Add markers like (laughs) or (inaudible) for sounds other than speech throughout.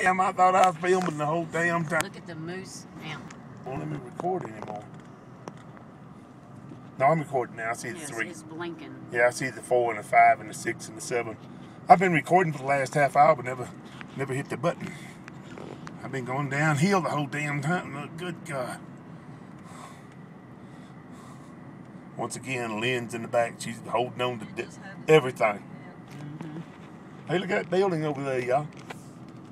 Damn, I thought I was filming the whole damn time. Look at the moose antler. Won't let me record anymore. No, I'm recording now. I see the Yes, three. it's blinking. Yeah, I see the four and the five and the six and the seven. I've been recording for the last half hour, but never, never hit the button. I've been going downhill the whole damn time. Look, good God. Once again, Lynn's in the back. She's holding on to everything. Mm-hmm. Hey, look at that building over there, y'all.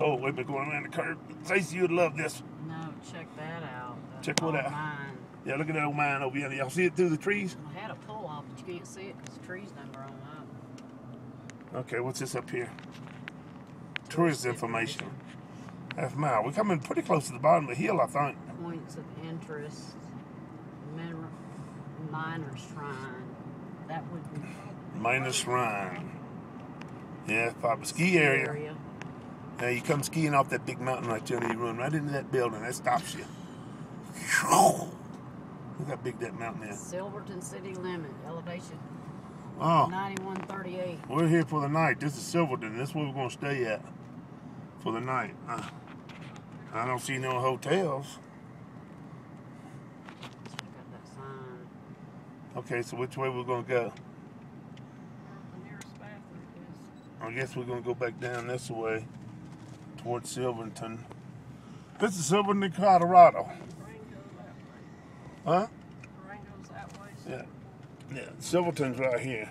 Oh, we've been going around the curve. Stacey, you'd love this. No, check that out. That's Check what out? Mine. Yeah, look at that old mine over here. Y'all see it through the trees? I had a pull off, but you can't see it because the trees done grown up. Okay, what's this up here? Tourist information. Half mile. We're coming pretty close to the bottom of the hill, I think. Points of interest. Miner's shrine. That would be Minus Shrine. Yeah, probably ski area. area. Now you come skiing off that big mountain right there, and you run right into that building. That stops you. Look how big that mountain is. Silverton city limit elevation Oh, 9138. we're here for the night. This is Silverton. This is where we're going to stay at for the night. Uh, I don't see no hotels. Check out that sign. Okay, so which way we're going to go? The nearest bathroom is. I guess we're gonna go back down this way towards Silverton. This is Silverton, Colorado. Huh? Durango's that way. Yeah. Yeah. Silverton's right here.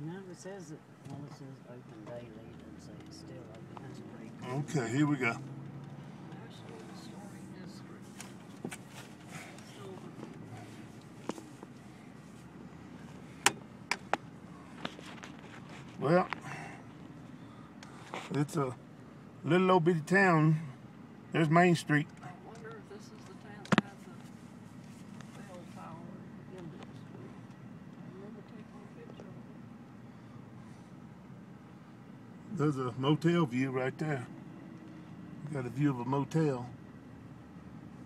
No, it says it. Well, it says open daily. It doesn't it's still open. Okay, here we go. Well, it's a little old bitty town. There's Main Street. I wonder if this is the town that had the bell tower index. Remember taking a picture of it? There's a motel view right there. Got a view of a motel.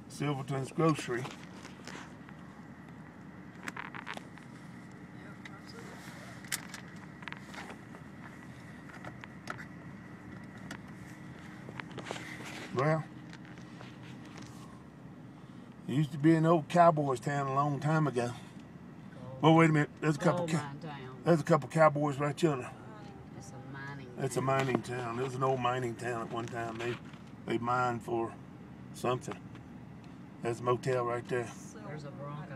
Silverton's Grocery. Well, it used to be an old cowboys town a long time ago. Well, wait a minute. There's a couple. Oh, ca- there's a couple cowboys right yonder. Oh, it's a mining. It's a mining town. It was an old mining town at one time. They they mined for something. There's a motel right there. There's a Bronco.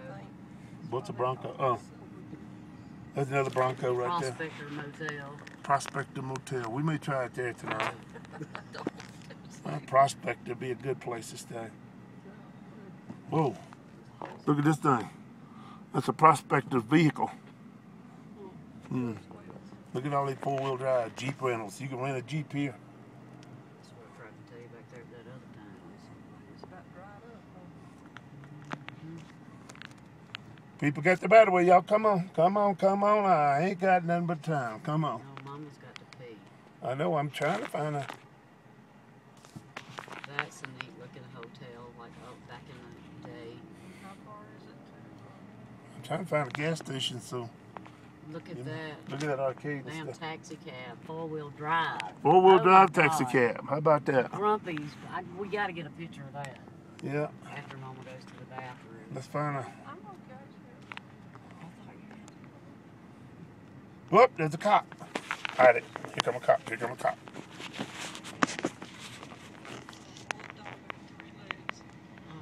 What's a Bronco? Oh, there's another Bronco right there. Prospector Motel. Prospector Motel. We may try it there tonight. (laughs) Well, Prospect would be a good place to stay. Whoa. Look at this thing. That's a Prospector's vehicle. Hmm. Look at all these four wheel drive Jeep rentals. You can rent a Jeep here. That's what I tried to tell you back there that other time. It's about dried up. huh? People got the better battery, y'all. Come on. Come on, come on. I ain't got nothing but time. Come on. No, Mama's got to pee. I know I'm trying to find a. That's a neat looking hotel, like oh, back in the day. How far is it I'm trying to find a gas station. So Look at you know, that. look at that arcade Damn stuff. taxi cab, four wheel drive. Four wheel Oh drive taxi God. cab. How about that? Grumpy's. I, we got to get a picture of that Yeah. after Mama goes to the bathroom. Let's find a. to? I'm okay. Whoop, there's a cop. Hide it. Here come a cop. Here come a cop. One dog with three legs. Oh,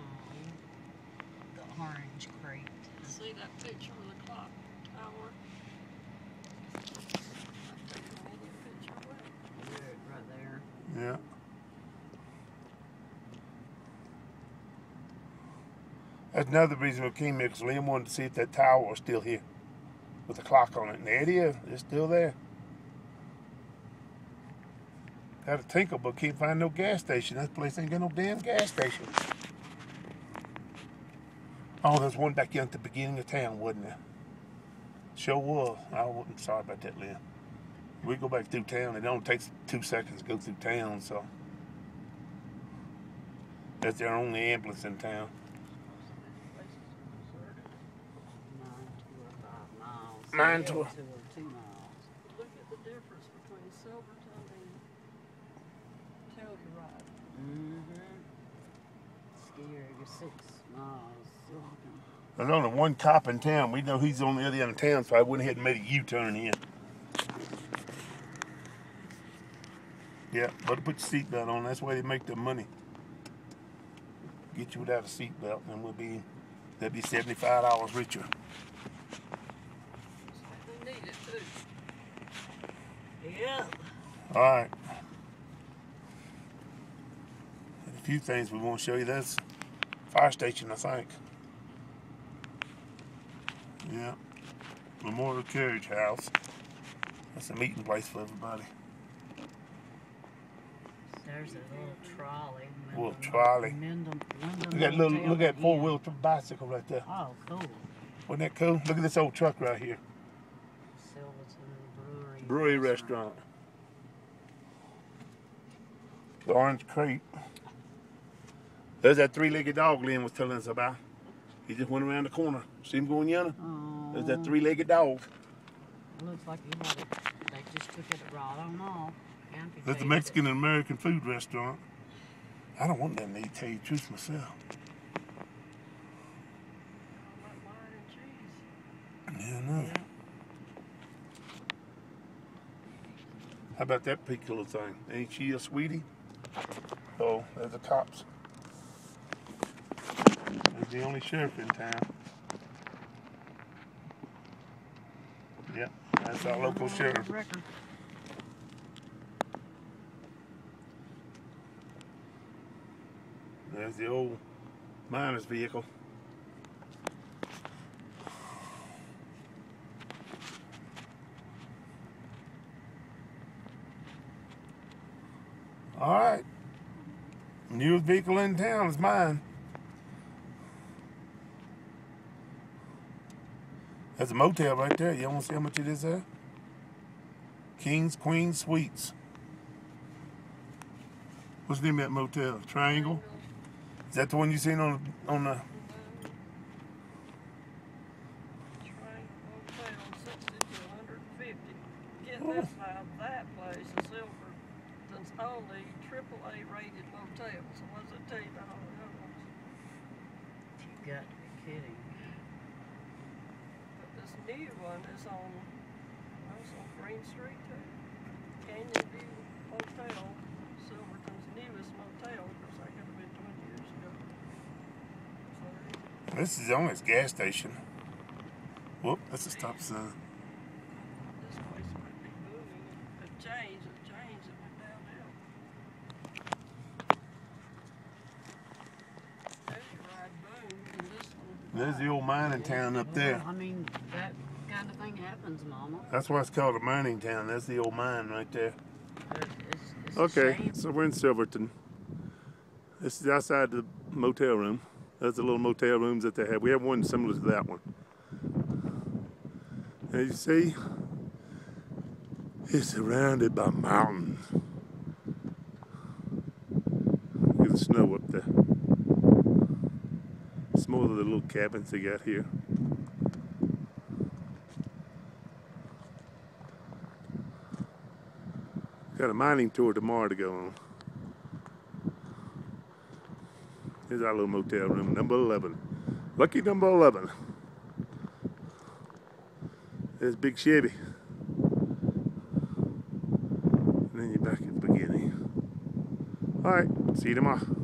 the orange crate. See that picture of the clock tower? I took another picture of that. There, right there. Yeah. That's another reason we came here because Liam wanted to see if that tower was still here with the clock on it. And there it is. It's still there. Got a tinkle, but can't find no gas station. That place ain't got no damn gas station. Oh, there's one back down at the beginning of town, wasn't there? Sure was. I wasn't sorry about that, Lynn. We go back through town. It only takes two seconds to go through town, so. That's their only ambulance in town. Nine to Look at the difference between Silverton and Telluride. Mm-hmm. Scary, six miles. There's only one cop in town. We know he's on the other end of town, so I went ahead and made a U-turn in. Yeah, better put your seatbelt on. That's why they make their money. Get you without a seatbelt, and we'll be that'd be seventy-five dollars richer. They need it too. Yeah. All right. A few things we want to show you. That's fire station, I think. Yeah. Memorial Carriage House. That's a meeting place for everybody. There's a little trolley. Little Wyman- trolley. Wyman- Wyman Look at little look at four Inn. wheel bicycle right there. Oh, cool. Wasn't that cool? Look at this old truck right here. Silverton Brewery. Brewery restaurant. The Orange Crate. There's that three-legged dog Lynn was telling us about. He just went around the corner. See him going yonder? Oh, There's that three-legged dog. looks like he had it. They just took it right on off. That's the Mexican and American food restaurant. I don't want that to eat, tell you the truth myself. I like wine and cheese. Yeah, I it. know. Yeah. How about that pink little thing? Ain't she a sweetie? Oh, there's the cops. There's the only sheriff in town. Yep, that's our local sheriff. Record. There's the old miner's vehicle. All right. Newest vehicle in town is mine. There's a motel right there. You want to see how much it is there? King's Queen Suites. What's the name of that motel? Triangle? Is that the one you seen on on the? Train hotel sixty to hundred and fifty. Get this now, that place is Silverton's only triple A rated motel. So what's it tell you about all the other ones? You got to be kidding. But this new one is on, it's on Greene Street too. Canyon View Hotel, Silverton's newest motel. Of course, that could have been twenty years ago. So This is only its gas station. Whoop, that's a stop sign. this place might be booming. It changed, it changed, it went downhill. Telluride boomed and this. There's the old mining town up there. I mean, that kind of thing happens, Mama. That's why it's called a mining town. That's the old mine right there. It's, it's Okay, so we're in Silverton. This is outside the motel room. That's the little motel rooms that they have. We have one similar to that one. As you see, it's surrounded by mountains. Look at the snow up there. Some more of the little cabins they got here. Got a mining tour tomorrow to go on. Here's our little motel room, number 11. Lucky number 11. There's Big Chevy. And then you're back at the beginning. Alright, see you tomorrow.